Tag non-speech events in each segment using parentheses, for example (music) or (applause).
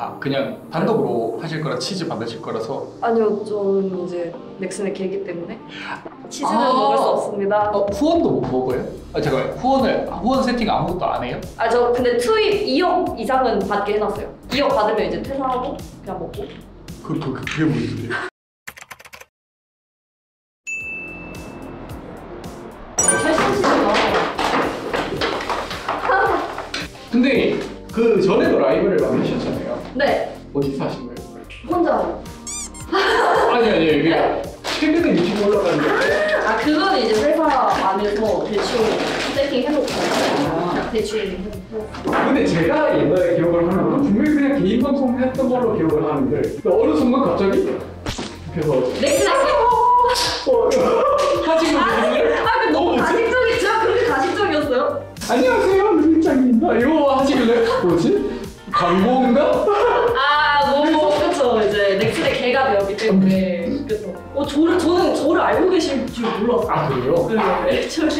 아 그냥 단독으로 하실 거라 치즈 받으실 거라서 아니요, 저는 이제 넥슨의 개이기 때문에 치즈는 아. 먹을 수 없습니다. 어, 후원도 못 먹어요? 아 잠깐 후원을 후원 세팅 아무것도 안 해요? 아, 저 근데 투입 2억 이상은 받게 해놨어요. 2억 받으면 이제 퇴사하고 그냥 먹고. 그, 그, 그 그게 무슨 소리예요? (laughs) 근데 그 전에도 라이브를 만드셨잖아요. 네, 어디서 하신 거예요? 혼자. 아니 아니 그냥 최근에 유튜브 올라가는데 아, 그거는 이제 회사 안에서 대충 세팅 해놓고 그냥 대충 해놓고. 근데 제가 옛날에 기억을 건 분명히 그냥 개인 방송 했던 걸로 기억을 하는데 근데 어느 순간 갑자기 그래서 넥슨 어, 하시는 분들 아, 그 너무 가식적이죠? 그렇게 가식적이었어요? 안녕하세요 루밍쨩입니다 이거 하시길래 뭐지? 광고 때문에 그래서 어 저를 저는 저를 알고 계실 줄 몰랐어요. 아 그래요? 네, 저를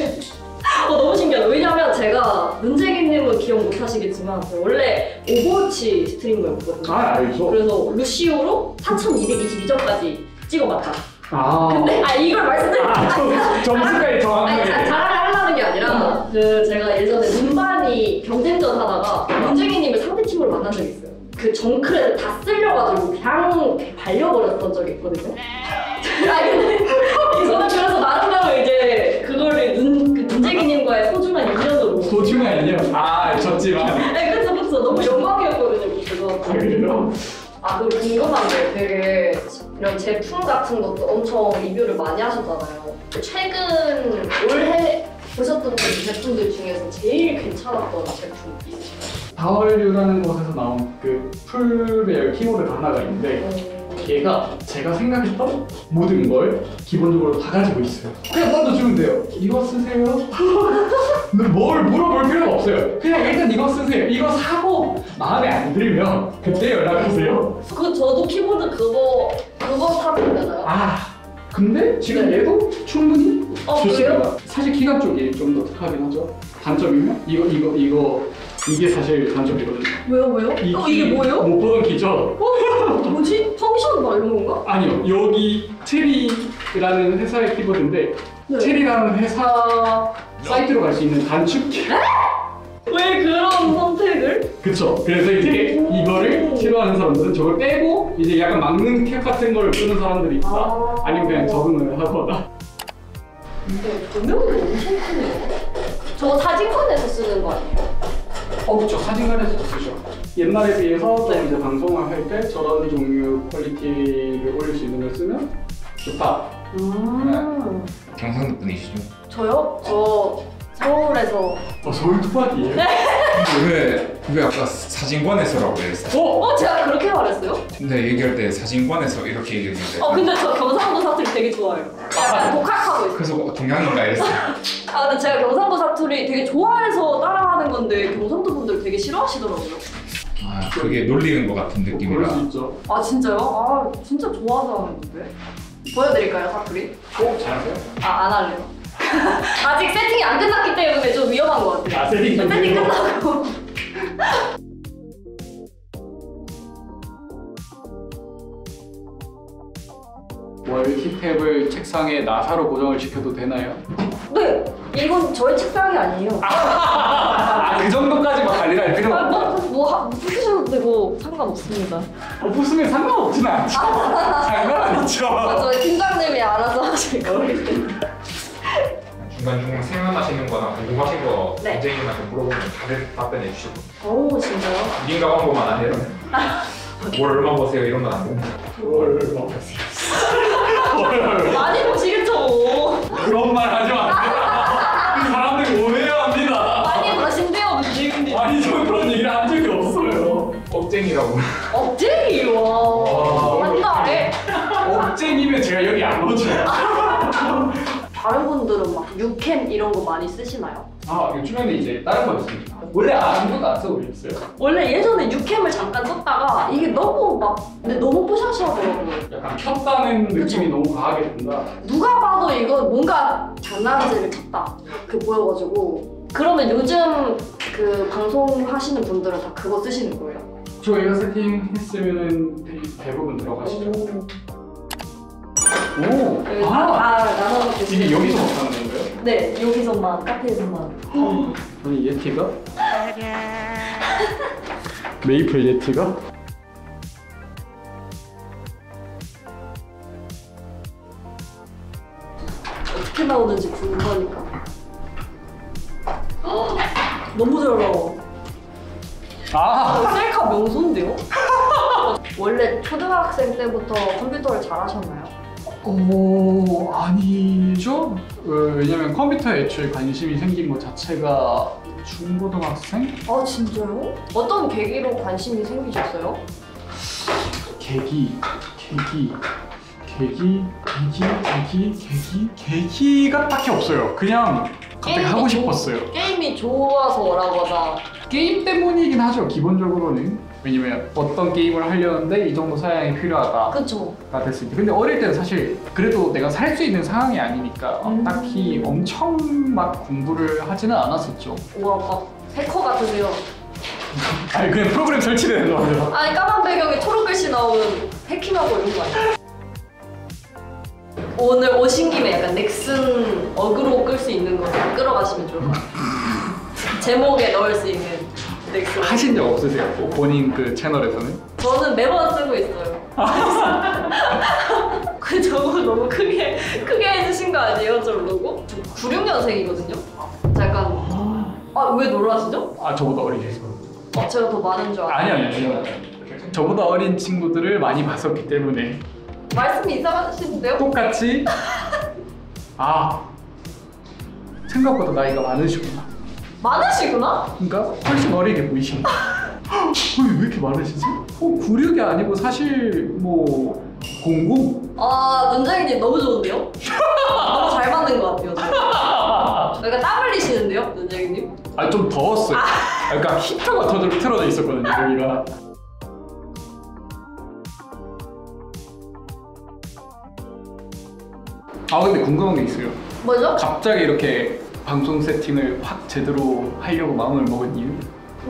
어 너무 신기하다. 왜냐면 제가 눈쟁이님은 기억 못 하시겠지만 저 원래 오버워치 streamer였거든요. 아 알죠 그래서 루시오로 4,222점까지 찍어봤다. 아 근데 아 이걸 말씀드리면 아, 점- 점수까지 정확하게 자랑을 하려는 게 아니라 그 제가 예전에 눈반이 경쟁전 하다가 문재기님을 상대팀으로 만난 적이 있어요. 그 정크레를 다 쓸려가지고 그냥 발려버렸던 적이 있거든요. 아 근데 저는 그래서 나름대로 이제 그거를 눈, 그 문재기님과의 소중한 인연으로 소중한요? 아 졌지만 네 그쵸 그쵸 너무 영광이었거든요 그거 아 그래요? 아 그리고 궁금한데 되게 이런 제품 같은 것도 엄청 리뷰를 많이 하셨잖아요. 최근 올해 보셨던 제품들 중에서 제일 괜찮았던 제품 있으실까요? 다월류라는 곳에서 나온 그 풀베어 키보드 하나가 있는데 어, 걔가 제가 생각했던 모든 걸 기본적으로 다 가지고 있어요. 그냥 먼저 주면 돼요. 이거 쓰세요. (laughs) 뭘 물어볼 필요가 없어요. 그냥 일단 이거 쓰세요. 이거 사고 마음에 안 들면 그때 연락하세요. 그 저도 키보드 그거 그거 사면 되나요? 아 근데 지금 네. 얘도 충분히 어, 좋습니다. 사실 기간 쪽이 좀 더 특하긴 하죠. 단점이면 이거 이거 이거 이게 사실 단점이거든요. 왜요 왜요? 이어키 이게 뭐예요? 못 보던 키죠. 어? 뭐지? 펑션 막 이런 건가? 아니요 여기 체리라는 회사의 키보드인데 네. 체리라는 회사 사이트로 갈 수 있는 단축 키 왜 그런 선택을? 그쵸 그래서 이제 이거를 싫어하는 사람들은 저걸 빼고 이제 약간 막는 캡 같은 걸 쓰는 사람들이 있다 아. 아니면 그냥 적응을 하거나 근데 조명이 엄청 크네요. 저거 사진관에서 쓰는 거 아니에요? 어 그쵸 사진관에서 쓰죠 옛날에 비해서 좀 이제 방송을 할 때 저런 종류 quality를 올릴 수 있는 걸 쓰면 좋다 음. 경상도 분이시죠? 저요? 저 서울에서 어 서울 투박이에요? (laughs) 왜, 왜 아까 사진관에서라고 했어요? 어? 어 제가 그렇게 말했어요? 근데 얘기할 때 사진관에서 이렇게 얘기했는데 어 근데 저 경상도 사투리 되게 좋아해요. 약간 독학하고 있어요. 그래서 동양인가 이랬어요 아 근데 제가 경상도 사투리 되게 좋아해서 따라하는 건데 경상도 싫어하시더라고요. 아 그게 놀리는 것 같은 그럴 느낌이라 수 있죠 아 진짜요? 아 진짜 좋아서 하는 건데. 보여드릴까요 사투리? 어? 잘하세요? 아 안 할래요. (laughs) 아직 세팅이 안 끝났기 때문에 좀 위험한 것 같아요. 아 세팅 좀 세팅. 끝나고. 월키탭을 책상에 나사로 고정을 시켜도 되나요? 네 이건 저의 책상이 아니에요. 아, 그 정도까지 막 관리할 필요가 아, 없다. 뭐, 뭐, 하- 쓰셔도 되고 상관없습니다. 어, 부수면 상관없진 않죠. 상관 있죠. 아, 저희 팀장님이 알아서 하실 거기 때문에. 중간중간 생각나시는 거나 궁금하신 거 네. 문재인한테 물어보면 다들 답변해 주시고 오, 진짜요? 민가 광고만 안 해요 뭘 얼마 버세요 이런 건안 보고 뭘 먹으세요? 뭘 (laughs) 많이 보시겠죠. 그런 말 하지 마세요. 억쟁이라고 억제기, 와. 한달에? 억쟁이면 제가 여기 안 오죠. 다른 분들은 막 유캠 이런 거 많이 쓰시나요? 아 요즘에는 이제 다른 거 있습니다. 원래 아무것도 안 쓰고 있어요. 원래 예전에 유캠을 잠깐 썼다가 이게 너무 막 근데 너무 뽀샤시하더라고요. 약간 켰다는 느낌이 너무 강하게 든다. 누가 봐도 이거 뭔가 장난질을 쳤다 그 보여가지고 그러면 요즘 그 방송 하시는 분들은 다 그거 쓰시는 거예요? 저희가 세팅했으면은 대- 대부분 들어가시죠. 오, 여기 아, 다, 다 나눠놓고 이게. 여기서 못하는 건가요? 네, 여기서만 카페에서만. 아니 예티가? (laughs) 메이플 예티가? 어떻게 나오는지 궁금하니까. 헉, (gasps) 너무 잘 나와. 명소인데요? (laughs) 원래 초등학생 때부터 컴퓨터를 잘하셨나요? 오 아니죠? 어, 왜냐면 컴퓨터에 애초에 관심이 생긴 것 자체가 중고등학생? 아 진짜요? 어떤 계기로 관심이 생기셨어요? 계기, 계기, 계기, 계기, 계기, 계기, 계기가 딱히 없어요. 그냥 갑자기 게임이 하고 좋- 싶었어요. 게임이 좋아서라거나 게임 때문이긴 하죠, 기본적으로는. 왜냐면 어떤 게임을 하려는데 이 정도 사양이 필요하다가 그쵸? 됐을 때. 근데 어릴 때는 사실 그래도 내가 살 수 있는 상황이 아니니까 음. 딱히 엄청 막 공부를 하지는 않았었죠. 우와 막 해커 같으세요 (laughs) 아니 그냥 프로그램 설치되는 거예요. 아니 까만 배경에 초록 글씨 나오는 해킹하고 이런 거 아니에요? 오늘 오신 김에 약간 넥슨 어그로 끌 수 있는 거 끌어가시면 좋을 것 같아요 (laughs) 제목에 넣을 수 있는 넥슨 하신 적 없으세요? 뭐 본인 그 채널에서는? 저는 매번 쓰고 있어요 (laughs) 그 저거 너무 크게 크게 해주신 거 아니에요 저 로고? 96년생이거든요 잠깐 아왜 놀라시죠? 아 저보다 어리죠. 어, 제가 더 많은 줄 알아요 아니 아니 아니. 저보다 어린 친구들을 많이 봤었기 때문에 말씀이 이상하시는데요? 똑같이 (laughs) 아 생각보다 나이가 많으시구나. 많으시구나? 그러니까 훨씬 어리게 보이시네. 어, 왜 이렇게 많으시지? 어, 96이 아니고 사실 뭐 00? 아, 눈장이님 너무 좋은데요? 너무 잘 맞는 것 같아요. 저. 약간 땀 흘리시는데요, 눈장이님? 아 좀 더웠어요. 그러니까 히터가 더 틀어져 있었거든요 여기가. 아 근데 궁금한 게 있어요. 뭐죠? 갑자기 이렇게 방송 세팅을 확 제대로 하려고 마음을 먹은 이유?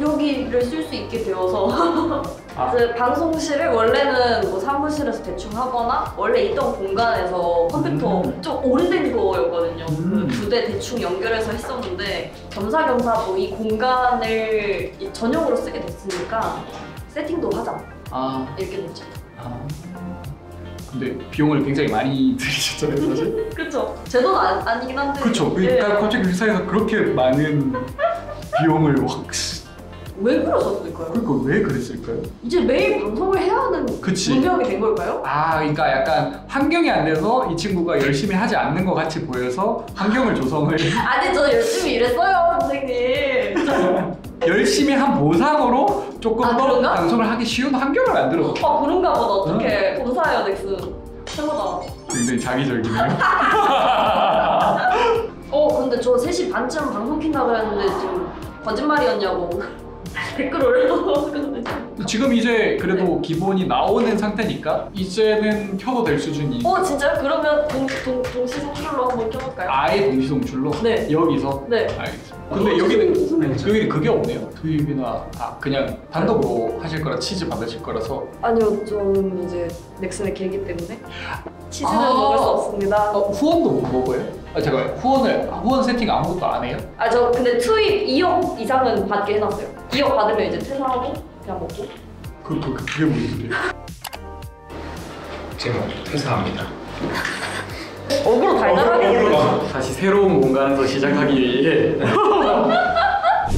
여기를 쓸 수 있게 되어서. (laughs) 아. 그 방송실을 원래는 뭐 사무실에서 대충 하거나 원래 있던 공간에서 컴퓨터 음. 좀 오래된 거였거든요. 음. 두대 대충 연결해서 했었는데 겸사겸사 뭐 이 공간을 이 전용으로 쓰게 됐으니까 세팅도 하자 아, 이렇게 됐죠. 아. 근데 비용을 굉장히 많이 (laughs) 들이셨잖아요 사실. (laughs) 그렇죠. 제돈 아 니긴 한데. 그렇죠. 예. 그러니까 갑자기 회사에서 그렇게 많은 비용을 확. 왜 그러셨을까요? 그러니까 왜 그랬을까요? 이제 매일 방송을 해야 하는 그치. 운명이 된 걸까요? 아, 그러니까 약간 환경이 안 돼서 이 친구가 열심히 하지 않는 것 같이 보여서 환경을 조성을 아니 저 열심히 일했어요 선생님 (laughs) 열심히 한 보상으로 조금 아, 더 그런가? 방송을 하기 쉬운 환경을 만들어. 아 그런가 보다 어떡해 감사해요 넥슨 최고다 굉장히 자기적이네요. (laughs) 어 근데 저 3시 반쯤 방송 킨다 그랬는데 지금 거짓말이었냐고 댓글을 올려거든요 지금 이제 그래도 기본이 나오는 상태니까 이제는 켜도 될 수준이. 어 진짜요? 그러면 동, 동, 동시 송출로 한번 켜볼까요? 아예 동시송출로 네. 여기서 네 알겠습니다. 근데 여기는 여기는 그게 없네요. 투입이나 아 그냥 단독으로 하실 거라 치즈 받으실 거라서 아니요 저는 이제 넥슨의 계기 때문에 치즈는 아. 먹을 수 없습니다 어, 후원도 못 먹어요? 아 잠깐 후원을 후원 세팅 아무것도 안 해요? 아 저 근데 투입 2억 이상은 받게 해놨어요 2억 받으면 이제 퇴사하고 그냥 먹고 그, 그, 그 그게 뭔데요? 제가 퇴사합니다. 억으로 달달하게 다시 새로운 공간에서 시작하기 위해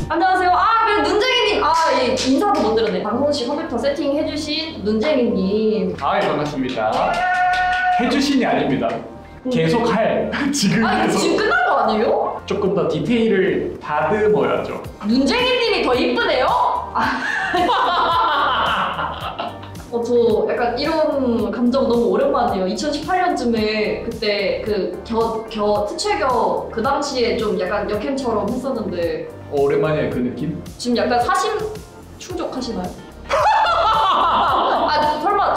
안녕하세요 아 그래 눈쟁이님 아 예 인사도 못 드렸네 방송실 컴퓨터 세팅 해주신 눈쟁이님 아 반갑습니다. 해주신이 아닙니다. 계속 할 (laughs) 지금 아 이거 계속 지금 끝난 거 아니에요? 조금 더 디테일을 다듬어야죠. 눈쟁이님이 더 이쁘네요? (laughs) 어, 저 약간 이런 감정 너무 오랜만이에요. 2018년쯤에 그때 그 겨, 겨, 특채겨 그 당시에 좀 약간 역캠처럼 했었는데 어, 오랜만에 그 느낌? 지금 약간 사심 충족하시나요?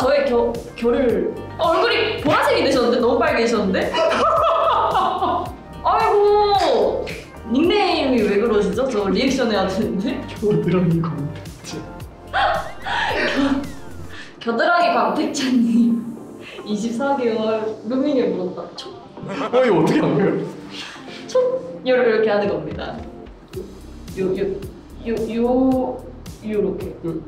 저의 겨, 결을 어, 얼굴이 보라색이 되셨는데? 너무 빨개지셨는데? (laughs) 아이고 닉네임이 왜 그러시죠? 저 리액션 해야 되는데? 겨드랑이 콘텐츠. (laughs) 겨드랑이 광택자님 24개월 루밍에 물었다 촉! 어 이거 어떻게 한 거예요? 촉! 요렇게 이렇게 하는 겁니다 요 요 요 요 요렇게 요렇게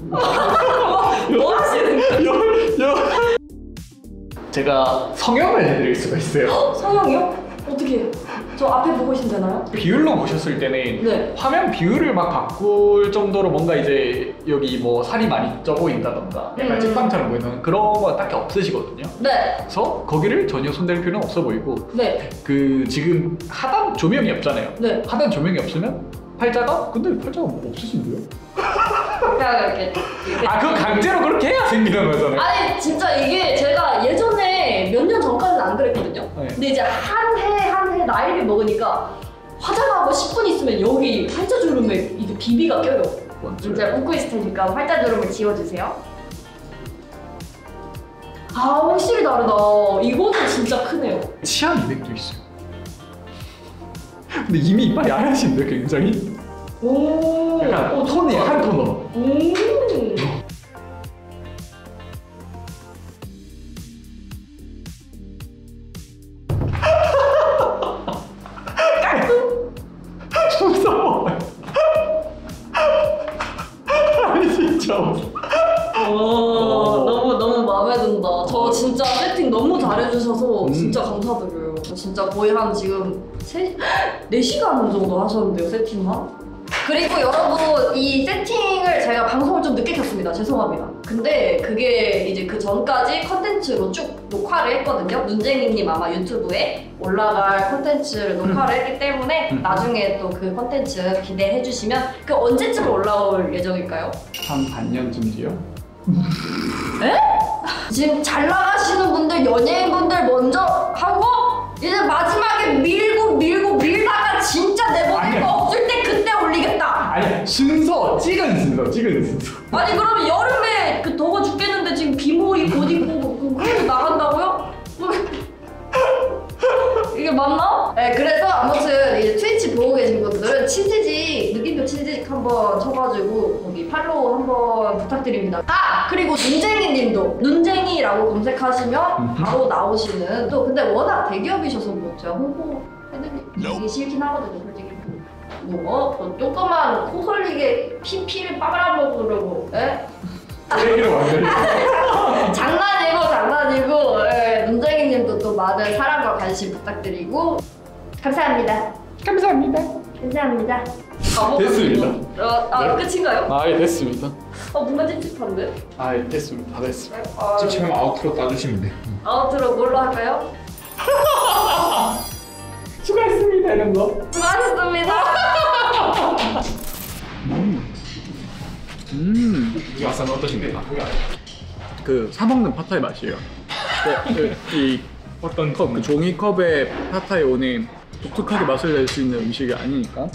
뭐 하시는 거예요? 제가 성형을 해드릴 수가 있어요. 성형이요? 어떻게 해요? 저 앞에 보고 되나요? 비율로 보셨을 때는 네 화면 비율을 막 바꿀 정도로 뭔가 이제 여기 뭐 살이 많이 쪄 보인다던가 약간 음. 찌빵처럼 보이는 그런 거 딱히 없으시거든요. 네, 그래서 거기를 전혀 손댈 필요는 없어 보이고 네, 그 지금 하단 조명이 없잖아요. 네. 하단 조명이 없으면 팔자가 근데 팔자가 뭐 없으신데요? (laughs) 그냥 이렇게. 이렇게. 아 그거 강제로 그렇게 해야 생기는 거잖아요. 아니 진짜 이게 제가 예전에 몇 년 전까지는 안 그랬거든요. 네. 근데 이제 한 해 한 해 나이를 먹으니까 화장하고 10분 있으면 여기 팔자 주름에 이게 비비가 껴요. 이제 웃고 있을 테니까 팔자주름을 지워주세요. 아 확실히 다르다. 이거는 진짜 크네요. 치아 미백도 있어요. 근데 이미 이빨이 하얗신데 굉장히 오. 약간 오, 톤이. 한 톤으로. 음. 무서워. 아니 진짜 무서워. 어, 너무 너무 마음에 든다. 저 진짜 세팅 너무 잘해주셔서 음. 진짜 감사드려요. 저 진짜 거의 한 지금 세 4시간 정도 하셨는데요 세팅만. 그리고 여러분 이 세팅을 제가 방송을 좀 늦게 켰습니다. 죄송합니다. 근데 그게 이제 그 전까지 컨텐츠로 쭉 녹화를 했거든요. 눈쟁이님 아마 유튜브에 올라갈 컨텐츠를 녹화를 했기 때문에 음. 나중에 또 그 컨텐츠 기대해 주시면 그 언제쯤 올라올 예정일까요? 한 반년쯤 뒤요? 지금 잘 나가시는 분들, 연예인분들 먼저 하고 이제 마지막에 밀고 밀고 밀다가 진짜 내보낼. 거 없을 때 그때 올리겠다. 아니 순서 찍은 순서 찍은 순서. 아니 그러면 여름에 그 더워 죽겠는데 지금 비모이 곧 입고 그- 그러고 나간다고요? 이게 맞나? 네 그래서 아무튼 이제 트위치 보고 계신 분들은 치즈직 느낌표 치즈직 한번 쳐가지고 거기 팔로우 한번 부탁드립니다. 아 그리고 눈쟁이 님도 눈쟁이라고 검색하시면 바로 나오시는 또 근데 워낙 대기업이셔서 뭐 제가 홍보 해드리기 싫긴 하거든요 솔직히. 뭐, 뭐 조그만 코 설리게 피피를 빨아먹으려고 예? 얘기를 완전히. (laughs) 장난이고 장난이고 예, 눈쟁이님도 또 많은 사랑과 관심 부탁드리고 감사합니다. 감사합니다. 감사합니다. 됐습니다. 어, 아 네. 끝인가요? 아, 예, 됐습니다. 어 뭔가 찝찝한데? 아, 예, 됐습니다. 다 됐습니다. 아, 찝찝하면 아웃으로 따주시면 돼. 아웃으로 뭘로 할까요? (laughs) 수고했습니다, 이런 거. 수고하셨습니다. 음, 맛은 어떠신가요? 그 사먹는 팟타이 맛이에요. 그, 그, 이 어떤 컵, 그 종이컵에 팟타이 오는 독특하게 맛을 낼 수 있는 음식이 아니니까.